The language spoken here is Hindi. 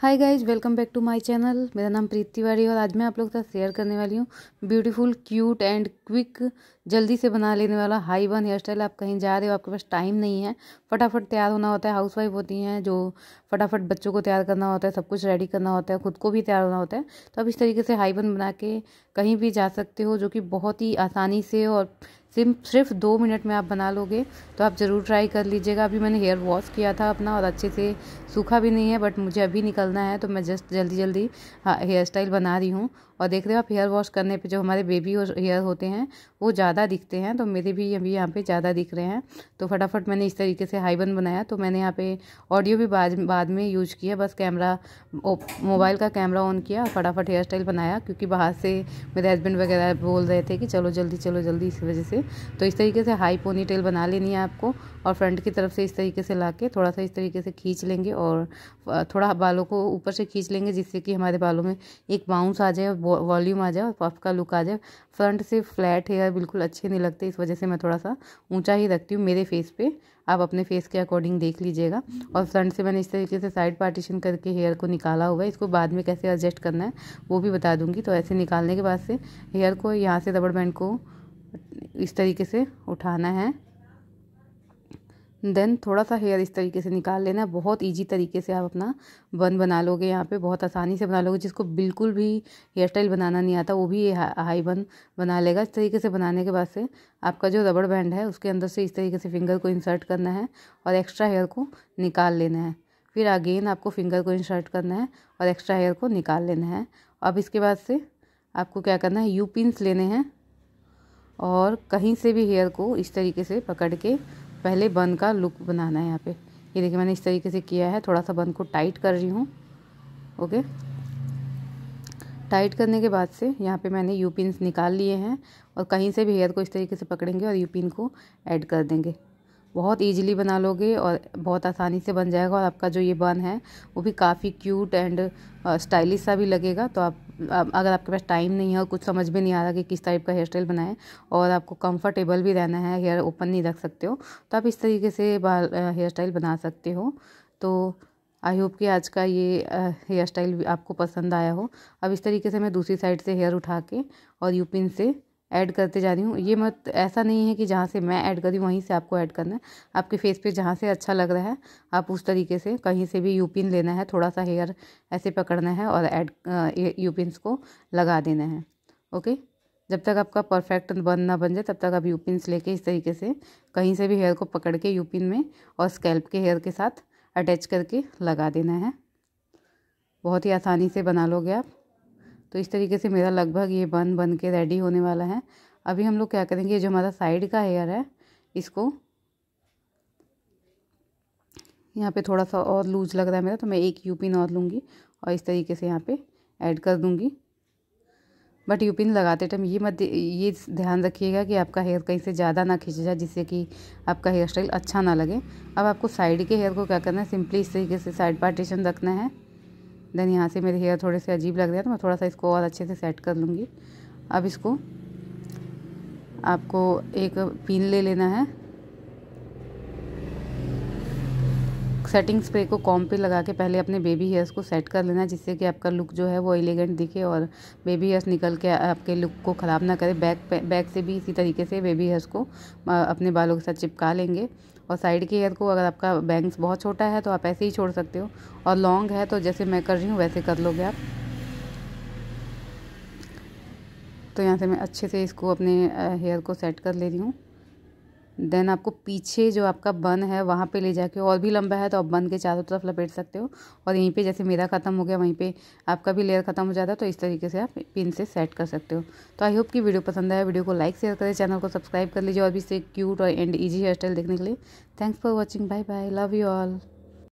Hi guys welcome back to my channel मेरा नाम प्रीति तिवारी और आज मैं आप लोग के साथ शेयर करने वाली हूँ ब्यूटीफुल क्यूट एंड क्विक जल्दी से बना लेने वाला हाई बन हेयर स्टाइल आप कहीं जा रहे हो, आपके पास टाइम नहीं है। फटाफट तैयार होना होता है हाउस वाइफ होती हैं जो फटाफट बच्चों को तैयार करना होता है, सब कुछ रेडी करना होता है, खुद को भी तैयार होना होता है। तो आप इस तरीके से हाई बन बना के कहीं भी जा सकते हो, जो कि बहुत ही आसानी से और सिर्फ़ दो मिनट में आप बना लोगे तो आप ज़रूर ट्राई कर लीजिएगा। अभी मैंने हेयर वॉश किया था अपना और अच्छे से सूखा भी नहीं है बट मुझे अभी निकलना है तो मैं जस्ट जल्दी जल्दी हेयर स्टाइल बना रही हूँ। और देख रहे हो आप हेयर वॉश करने पे जो हमारे बेबी हेयर होते हैं, वो ज़्यादा दिखते हैं तो मेरे भी अभी यहाँ पे ज़्यादा दिख रहे हैं। तो फटाफट मैंने इस तरीके से हाई बन बनाया तो मैंने यहाँ पे ऑडियो भी बाद में यूज़ किया, बस कैमरा मोबाइल का कैमरा ऑन किया फटाफट हेयर स्टाइल बनाया, क्योंकि बाहर से मेरे हस्बैंड वगैरह बोल रहे थे कि चलो जल्दी चलो जल्दी इस वजह से। तो इस तरीके से हाई पोनी टेल बना लेनी है आपको और फ्रंट की तरफ़ से इस तरीके से ला के थोड़ा सा इस तरीके से खींच लेंगे और थोड़ा बालों को ऊपर से खींच लेंगे जिससे कि हमारे बालों में एक बाउंस आ जाए वॉल्यूम आ जाए और पफ का लुक आ जाए। फ्रंट से फ्लैट हेयर बिल्कुल अच्छे नहीं लगते, इस वजह से मैं थोड़ा सा ऊँचा ही रखती हूँ मेरे फेस पे। आप अपने फेस के अकॉर्डिंग देख लीजिएगा। और फ्रंट से मैंने इस तरीके से साइड पार्टीशन करके हेयर को निकाला हुआ है। इसको बाद में कैसे एडजस्ट करना है, वो भी बता दूँगी। तो ऐसे निकालने के बाद से हेयर को यहाँ से रबड़ बैंड को इस तरीके से उठाना है। देन थोड़ा सा हेयर इस तरीके से निकाल लेना है बहुत इजी तरीके से आप अपना बन बना लोगे यहाँ पे, बहुत आसानी से बना लोगे, जिसको बिल्कुल भी हेयर स्टाइल बनाना नहीं आता, वो भी ये हाई बन बना लेगा। इस तरीके से बनाने के बाद से आपका जो रबड़ बैंड है, उसके अंदर से इस तरीके से फिंगर को इंसर्ट करना है और एक्स्ट्रा हेयर को निकाल लेना है। फिर अगेन आपको फिंगर को इंसर्ट करना है और एक्स्ट्रा हेयर को निकाल लेना है। अब इसके बाद से आपको क्या करना है यू पिन्स लेने हैं। और कहीं से भी हेयर को इस तरीके से पकड़ के पहले बन का लुक बनाना है यहाँ पे। ये देखिए, मैंने इस तरीके से किया है। थोड़ा सा बन को टाइट कर रही हूँ। ओके टाइट करने के बाद से यहाँ पे मैंने यू पिन निकाल लिए हैं और कहीं से भी हेयर को इस तरीके से पकड़ेंगे और यू पिन को ऐड कर देंगे। बहुत इजीली बना लोगे और बहुत आसानी से बन जाएगा और आपका जो ये बन है, वो भी काफ़ी क्यूट एंड स्टाइलिश सा भी लगेगा तो आप अगर आपके पास टाइम नहीं है और कुछ समझ भी नहीं आ रहा कि किस टाइप का हेयर स्टाइल बनाएँ और आपको कंफर्टेबल भी रहना है हेयर ओपन नहीं रख सकते हो तो आप इस तरीके से बाल हेयर स्टाइल बना सकते हो। तो आई होप कि आज का ये हेयर स्टाइल आपको पसंद आया हो। अब इस तरीके से मैं दूसरी साइड से हेयर उठा के और यूपिन से ऐड करते जा रही हूँ। ये मत, ऐसा नहीं है कि जहाँ से मैं ऐड करी वहीं से आपको ऐड करना है। आपके फेस पे जहाँ से अच्छा लग रहा है, आप उस तरीके से कहीं से भी यूपिन लेना है थोड़ा सा हेयर ऐसे पकड़ना है और ऐड यूपिन्स को लगा देना है। ओके? जब तक आपका परफेक्ट बन ना बन जाए, तब तक आप यूपिन्स लेके इस तरीके से कहीं से भी हेयर को पकड़ के यूपिन में और स्कैल्प के हेयर के साथ अटैच करके लगा देना है। बहुत ही आसानी से बना लोगे आप। तो इस तरीके से मेरा लगभग ये बन बन के रेडी होने वाला है। अभी हम लोग क्या करेंगे, ये जो हमारा साइड का हेयर है, इसको यहाँ पे थोड़ा सा और लूज लग रहा है मेरा तो मैं एक यूपिन और लूँगी और इस तरीके से यहाँ पे ऐड कर दूँगी। बट यूपिन लगाते टाइम ये मत, ये ध्यान रखिएगा कि आपका हेयर कहीं से ज़्यादा ना खींच जाए, जिससे कि आपका हेयर स्टाइल अच्छा ना लगे। अब आपको साइड के हेयर को क्या करना है सिंपली इस तरीके से साइड पार्टीशन रखना है। देन यहाँ से मेरे हेयर थोड़े से अजीब लग रहे हैं तो मैं थोड़ा सा इसको और अच्छे से सेट कर लूँगी। अब इसको आपको एक पिन ले लेना है। सेटिंग स्प्रे को कॉम पे लगा के पहले अपने बेबी हेयर्स को सेट कर लेना, जिससे कि आपका लुक जो है वो एलिगेंट दिखे और बेबी हेयर्स निकल के आपके लुक को ख़राब ना करे। बैक बैक से भी इसी तरीके से बेबी हेयर्स को अपने बालों के साथ चिपका लेंगे। और साइड के हेयर को अगर आपका बैंग्स बहुत छोटा है तो आप ऐसे ही छोड़ सकते हो। और लॉन्ग है तो जैसे मैं कर रही हूँ, वैसे कर लोगे आप। तो यहाँ से मैं अच्छे से इसको अपने हेयर को सेट कर ले रही हूँ। देन आपको पीछे जो आपका बन है, वहाँ पे ले जाके और भी लंबा है तो आप बन के चारों तरफ़ लपेट सकते हो। और यहीं पे जैसे मेरा ख़त्म हो गया, वहीं पे आपका भी लेयर ख़त्म हो जाता है तो इस तरीके से आप पिन से सेट कर सकते हो। तो आई होप कि वीडियो पसंद आया। वीडियो को लाइक शेयर करें चैनल को सब्सक्राइब कर लीजिए और भी इसे क्यूट और एंड ईजी हेयर स्टाइल देखने के लिए। Thanks for watching bye bye love you all